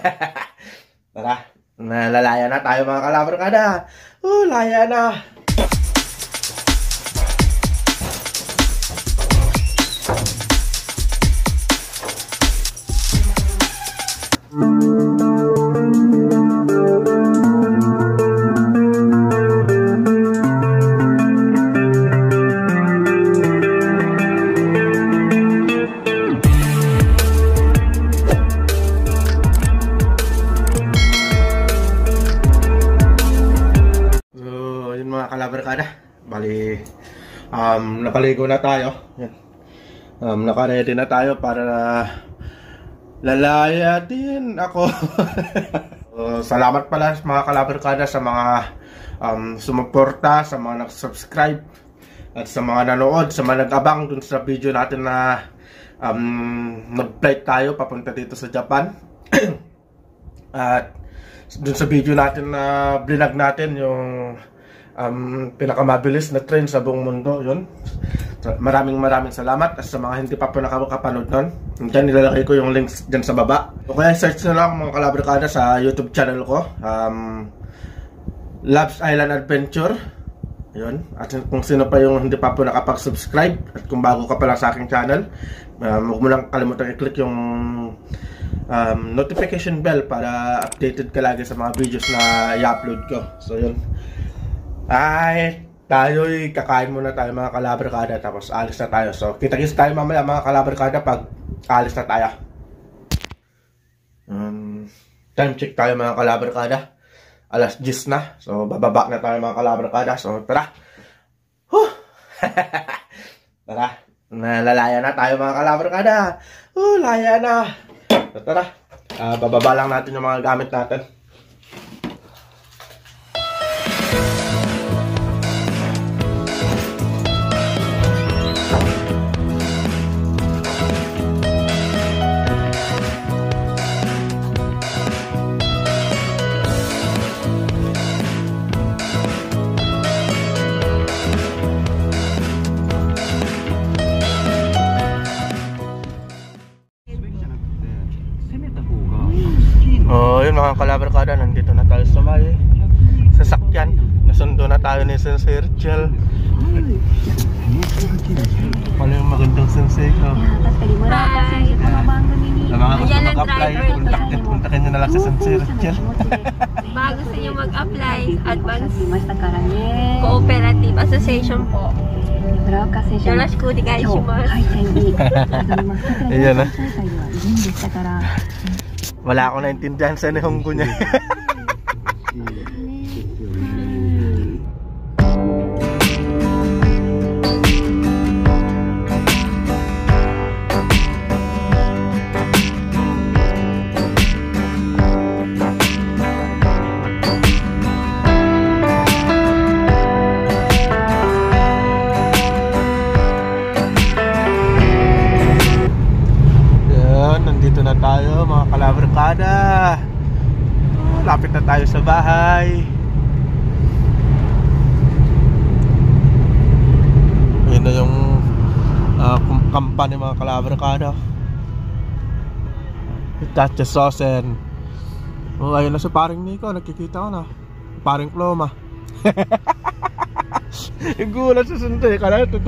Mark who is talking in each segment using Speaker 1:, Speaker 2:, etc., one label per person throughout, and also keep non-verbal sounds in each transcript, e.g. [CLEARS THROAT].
Speaker 1: [LAUGHS] Tara, nalalaya na tayo mga kalabarkada. Oh, laya na. Kalabarkada. Bali, um, napaligo na tayo. Yan. Um, nakaredy na tayo para lalaya din ako. [LAUGHS] so, salamat pala mga kalabarkada sa mga um, sumuporta, sa mga nag-subscribe at sa mga nanood, sa mga nag-abang dun sa video natin na um, nag-flight tayo papunta dito sa Japan. [CLEARS THROAT] at dun sa video natin na blinag natin yung um, pinakamabilis na train sa buong mundo yun. Maraming maraming salamat. At sa mga hindi pa po nakapanood nun dyan nilalagay ko yung links dyan sa baba. O kaya search na lang mga kalabrikada sa youtube channel ko. Um, Labs Island Adventure. Yun. At kung sino pa yung hindi pa po nakapag-subscribe at kung bago ka pa lang sa aking channel um, huwag mo lang kalimutan i-click yung um, notification bell para updated ka lagi sa mga videos na i-upload ko. So yun. Ay, tayo'y kakain muna tayo mga kalabarkada tapos alis na tayo. So kita-kits tayo mamaya mga kalabarkada pag alis na tayo. Um, time check tayo mga kalabarkada. Alas 10 na. So bababa na tayo mga kalabarkada. So tara. Huh! [LAUGHS] tara. Nalalaya na tayo mga kalabarkada. Oh, laya na. So, tara, Ah, bababa lang natin yung mga gamit natin. Oh, yun mga kalabarkada, nandito na tayo sa may sasakyan. Nasundo na tayo ni Sensei Richel. Ano yung magandang sensei ko?
Speaker 2: 確かに村岡選手、この番組に
Speaker 1: Sa mga gusto
Speaker 3: Ayan ang
Speaker 1: mag-apply,
Speaker 3: driver ko
Speaker 1: kontakin, kontakin nyo na lang si Sensei Richel.
Speaker 3: バ[LAUGHS] ーグスnyo mag-apply
Speaker 2: アドバン
Speaker 3: Advance
Speaker 2: スいましたからね。
Speaker 3: Cooperative Association po.
Speaker 2: 村岡選手
Speaker 3: よろしくお願いし
Speaker 2: 今日
Speaker 3: ます。
Speaker 2: 敗戦に挑みます。桜
Speaker 1: いいよね [LAUGHS] [LAUGHS] Wala akong naintindihan sa nihongo niya. Nandito na tayo mga kalabarkada. Lapit na tayo sa bahay. Ayun na yung uh, company mga kalabarkada. Itacha Sosen. Oh, ayun na si paring Nico, nakikita ko na. Paring Ploma. [LAUGHS] yung gulat sa sunday, kala ito.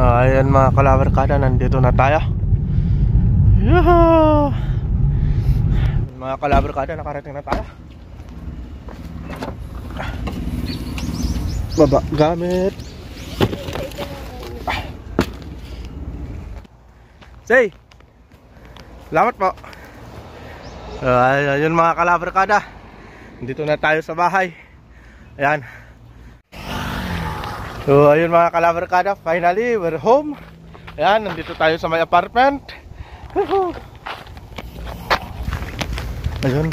Speaker 1: Ah, ayan mga kalabarkada, nandito na tayo. Yuhu! Mga kalabarkada, nakarating na tayo. Baba, gamit. Say! Salamat po. Uh, ayun mga kalabarkada. Dito na tayo sa bahay. Ayan. So ayun mga kalabarkada, finally we're home. Ayan, nandito tayo sa may apartment. Ayun.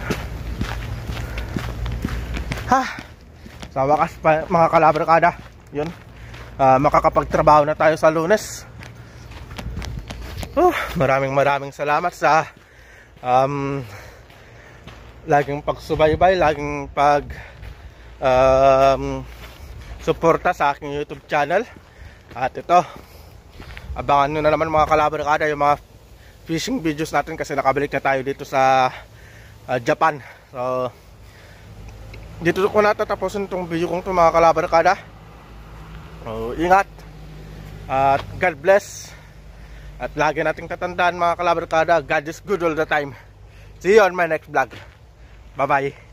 Speaker 1: Ha! Sa wakas pa, mga kalabarkada, yun. Ah, makakapagtrabaho na tayo sa lunes. Oh, maraming maraming salamat sa um, laging pagsubaybay, laging pag um, suporta sa aking YouTube channel. At ito, abangan nyo na naman mga kalabarkada yung mga fishing videos natin kasi nakabalik na tayo dito sa ah, Japan. So, dito ko natatapusin itong video kong ito mga kalabarkada. So, ingat. At God bless. At lagi nating tatandaan mga kalabarkada, God is good all the time. See you on my next vlog. Bye-bye.